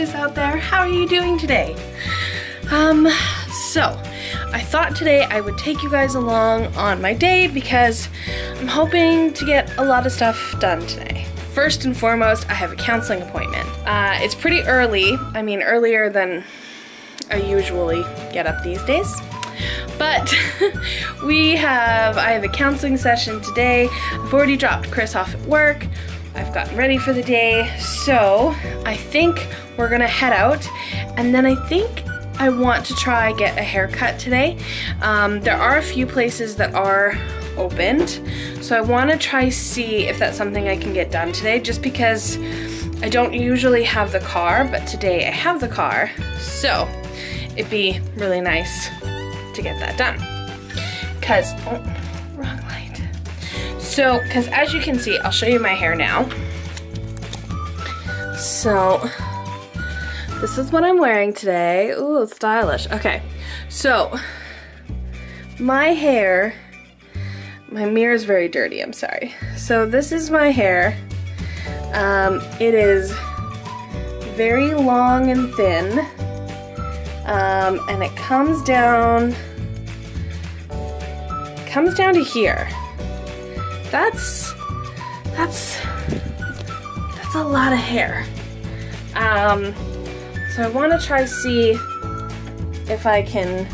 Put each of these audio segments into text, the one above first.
gorgeous out there. How are you doing today? Um, so, I thought today I would take you guys along on my day because I'm hoping to get a lot of stuff done today. First and foremost, I have a counseling appointment. Uh, it's pretty early, I mean earlier than I usually get up these days. But we have, I have a counseling session today. I've already dropped Chris off at work. I've gotten ready for the day. So I think we're gonna head out and then I think I want to try get a haircut today. Um, there are a few places that are opened. So I want to try see if that's something I can get done today just because I don't usually have the car, but today I have the car. So it'd be really nice to get that done. Cause, oh. So, cause as you can see, I'll show you my hair now. So, this is what I'm wearing today. Ooh, stylish. Okay, so my hair, my mirror is very dirty, I'm sorry. So this is my hair. Um, it is very long and thin. Um, and it comes down, comes down to here. That's, that's, that's a lot of hair. Um, so I want to try see if I can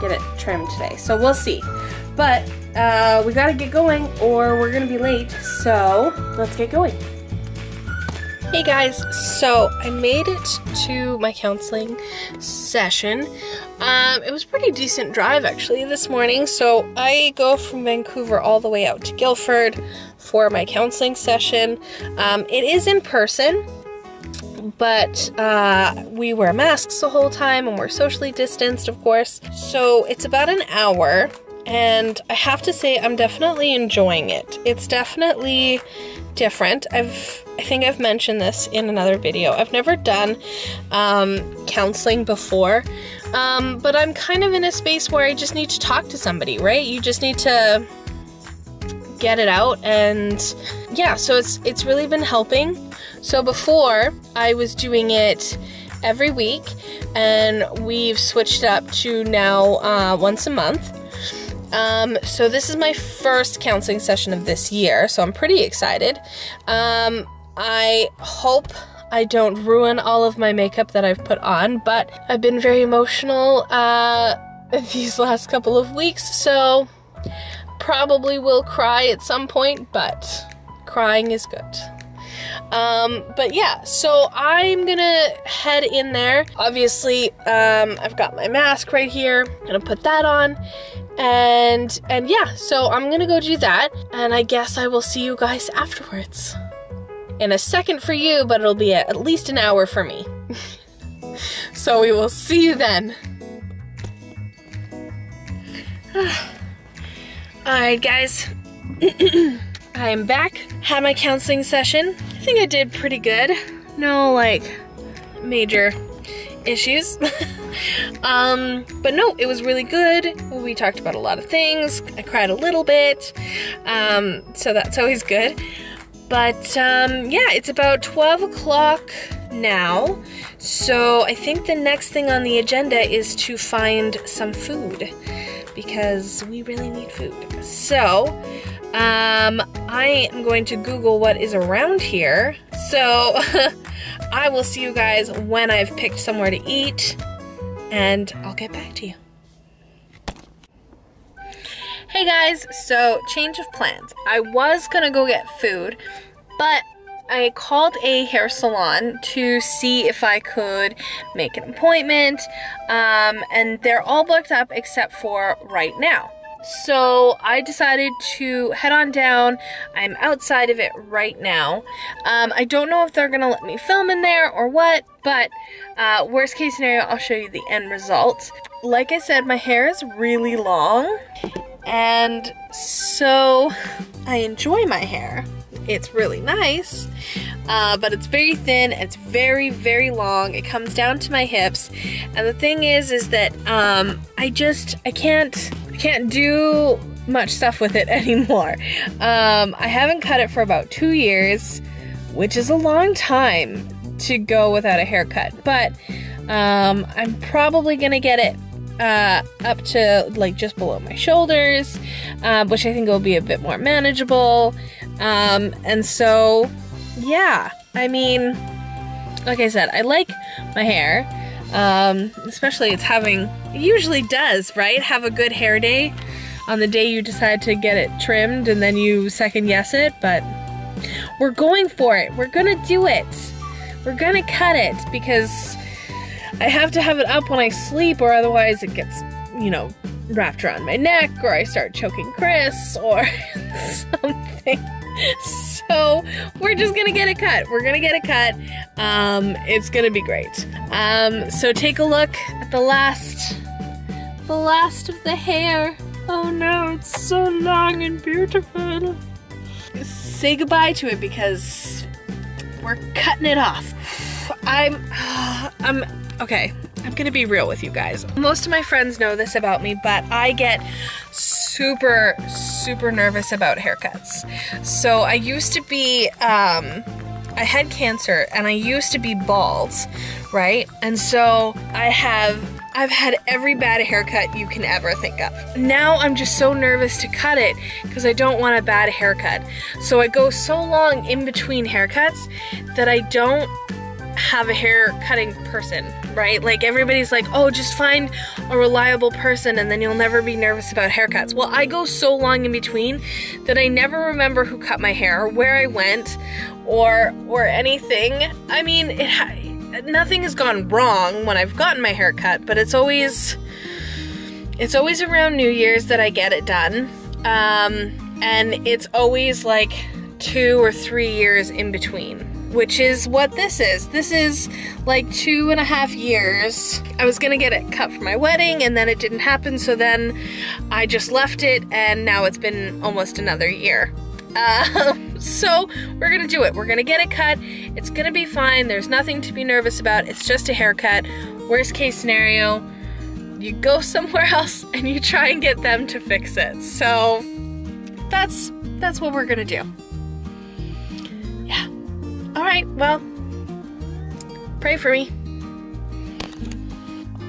get it trimmed today. So we'll see. But uh, we gotta get going or we're gonna be late. So let's get going. Hey guys, so I made it to my counseling session. Um, it was pretty decent drive actually this morning. So I go from Vancouver all the way out to Guildford for my counseling session. Um, it is in person but uh, we wear masks the whole time and we're socially distanced, of course. So it's about an hour, and I have to say, I'm definitely enjoying it. It's definitely different. I've, I think I've mentioned this in another video. I've never done um, counseling before, um, but I'm kind of in a space where I just need to talk to somebody, right? You just need to get it out and yeah so it's it's really been helping so before I was doing it every week and we've switched up to now uh, once a month. Um, so this is my first counseling session of this year, so I'm pretty excited. Um, I hope I don't ruin all of my makeup that I've put on, but I've been very emotional uh, these last couple of weeks, so probably will cry at some point, but crying is good. Um, but yeah, so I'm gonna head in there. Obviously, um, I've got my mask right here. I'm gonna put that on. And, and yeah, so I'm gonna go do that. And I guess I will see you guys afterwards. In a second for you, but it'll be at least an hour for me. so we will see you then. Alright guys, I am back, had my counseling session. I think I did pretty good. No like major issues. um, but no, it was really good. We talked about a lot of things. I cried a little bit. Um, so that's always good. But um, yeah, it's about 12 o'clock now. So I think the next thing on the agenda is to find some food because we really need food. So um, I am going to Google what is around here. So I will see you guys when I've picked somewhere to eat and I'll get back to you. Hey guys, so change of plans. I was gonna go get food, but I called a hair salon to see if I could make an appointment, um, and they're all booked up except for right now. So I decided to head on down. I'm outside of it right now. Um, I don't know if they're gonna let me film in there or what, but uh, worst case scenario, I'll show you the end result. Like I said, my hair is really long, and so I enjoy my hair. It's really nice, uh, but it's very thin, it's very, very long. It comes down to my hips. And the thing is, is that um, I just, I can't, can't do much stuff with it anymore. Um, I haven't cut it for about two years, which is a long time. to go without a haircut. But um, I'm probably gonna get it uh, up to like just below my shoulders, uh, which I think will be a bit more manageable. Um, and so, yeah, I mean, like I said, I like my hair. Um, especially it's having, it usually does, right? Have a good hair day on the day you decide to get it trimmed and then you second guess it, but we're going for it. We're gonna do it. We're gonna cut it because I have to have it up when I sleep or otherwise it gets, you know, wrapped around my neck or I start choking Chris or something. So we're just gonna get a cut. We're gonna get a cut. Um, it's gonna be great. Um, so take a look at the last, the last of the hair. Oh no, it's so long and beautiful. Say goodbye to it because we're cutting it off. I'm, I'm, okay, I'm gonna be real with you guys. Most of my friends know this about me, but I get super, super nervous about haircuts. So I used to be, um, I had cancer and I used to be bald, right? And so I have I've had every bad haircut you can ever think of. Now I'm just so nervous to cut it because I don't want a bad haircut. So I go so long in between haircuts that I don't have a hair cutting person, right? Like everybody's like, oh, just find a reliable person and then you'll never be nervous about haircuts. Well, I go so long in between that I never remember who cut my hair, or where I went, or or anything. I mean, it nothing has gone wrong when I've gotten my hair cut, but it's always it's always around New Year's that I get it done. Um, and it's always like two or three years in between, which is what this is. This is like two and a half years. I was gonna get it cut for my wedding and then it didn't happen, so then I just left it and now it's been almost another year. Um, so we're gonna do it. We're gonna get it cut. It's gonna be fine. There's nothing to be nervous about. It's just a haircut. Worst case scenario, you go somewhere else and you try and get them to fix it. So that's that's what we're gonna do. Right. Well, pray for me.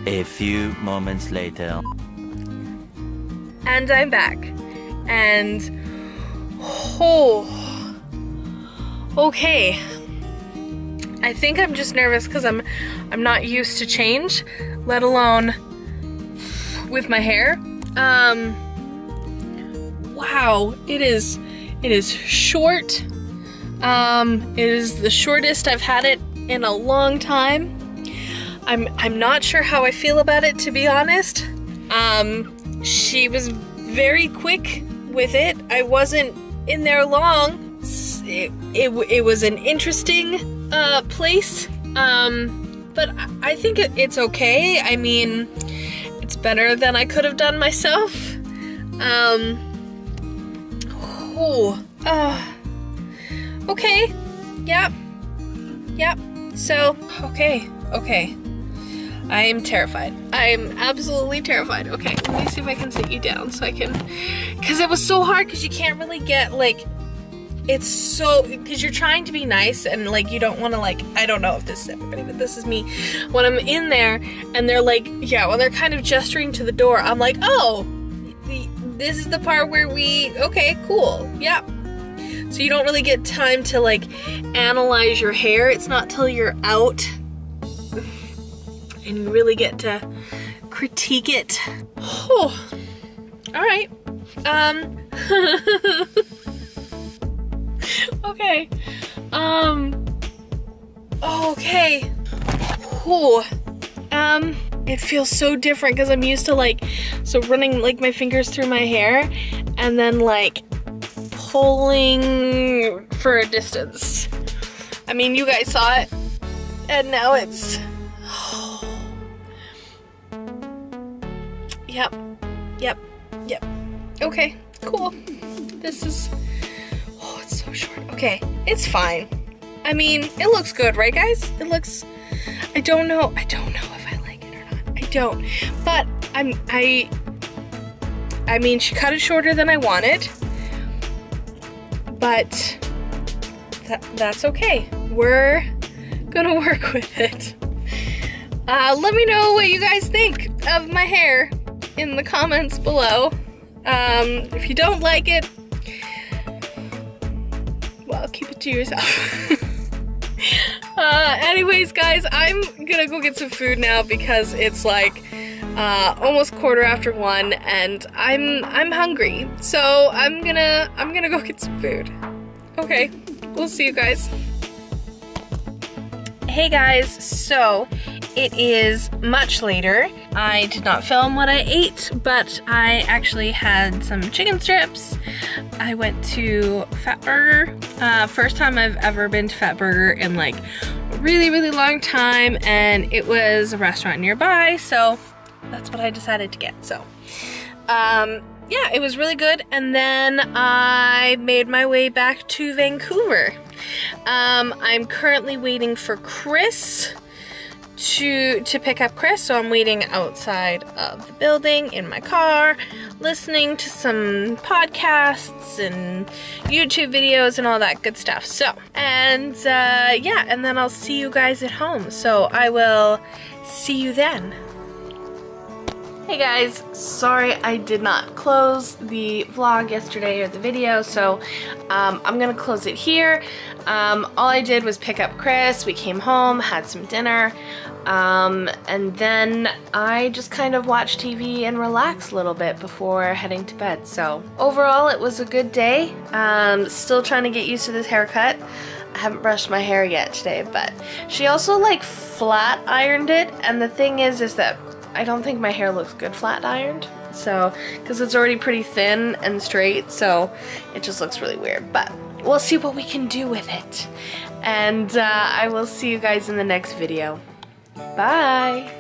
A few moments later. And I'm back. And Oh. Okay. I think I'm just nervous because I'm I'm not used to change, let alone with my hair. Um wow, it is it is short. Um it is the shortest I've had it in a long time. I'm I'm not sure how I feel about it to be honest. Um she was very quick with it. I wasn't in there long. It, it, it was an interesting uh, place, um, but I think it, it's okay. I mean, it's better than I could have done myself. Um, oh, uh, okay, yep, yep. So, okay, okay. I am terrified. I am absolutely terrified. Okay, let me see if I can sit you down so I can, because it was so hard because you can't really get like, it's so, because you're trying to be nice and like you don't want to like, I don't know if this is everybody, but this is me. When I'm in there and they're like, yeah, when they're kind of gesturing to the door, I'm like, oh, this is the part where we, okay, cool, yeah. So you don't really get time to like analyze your hair. It's not till you're out and you really get to critique it. Oh, all right. Um, okay. Um, okay. Oh, um, it feels so different because I'm used to like, so running like my fingers through my hair and then like pulling for a distance. I mean, you guys saw it and now it's Yep. Yep. Yep. Okay. Cool. This is... Oh, it's so short. Okay. It's fine. I mean, it looks good, right, guys? It looks... I don't know. I don't know if I like it or not. I don't. But I'm... I... I mean, she cut it shorter than I wanted. But... That, that's okay. We're gonna work with it. Uh, let me know what you guys think of my hair in the comments below. Um, if you don't like it, well, keep it to yourself. uh, anyways, guys, I'm gonna go get some food now because it's like uh, almost quarter after one, and I'm I'm hungry. So I'm gonna I'm gonna go get some food. Okay, we'll see you guys. Hey guys, so it is much later. I did not film what I ate, but I actually had some chicken strips. I went to Fatburger. Uh, first time I've ever been to Fatburger in like really, really long time, and it was a restaurant nearby, so that's what I decided to get. So, um, yeah, it was really good. And then I made my way back to Vancouver. Um, I'm currently waiting for Chris to to pick up Chris, so I'm waiting outside of the building in my car, listening to some podcasts and YouTube videos and all that good stuff. So, and uh, yeah, and then I'll see you guys at home. So I will see you then. Hey guys, sorry I did not close the vlog yesterday or the video, so um, I'm gonna close it here. Um, all I did was pick up Chris, we came home, had some dinner, um, and then I just kind of watched TV and relaxed a little bit before heading to bed. So overall it was a good day. Um, still trying to get used to this haircut. I haven't brushed my hair yet today, but she also like flat ironed it, and the thing is, is that I don't think my hair looks good flat ironed. So, because it's already pretty thin and straight, so it just looks really weird. But we'll see what we can do with it. And uh, I will see you guys in the next video. Bye!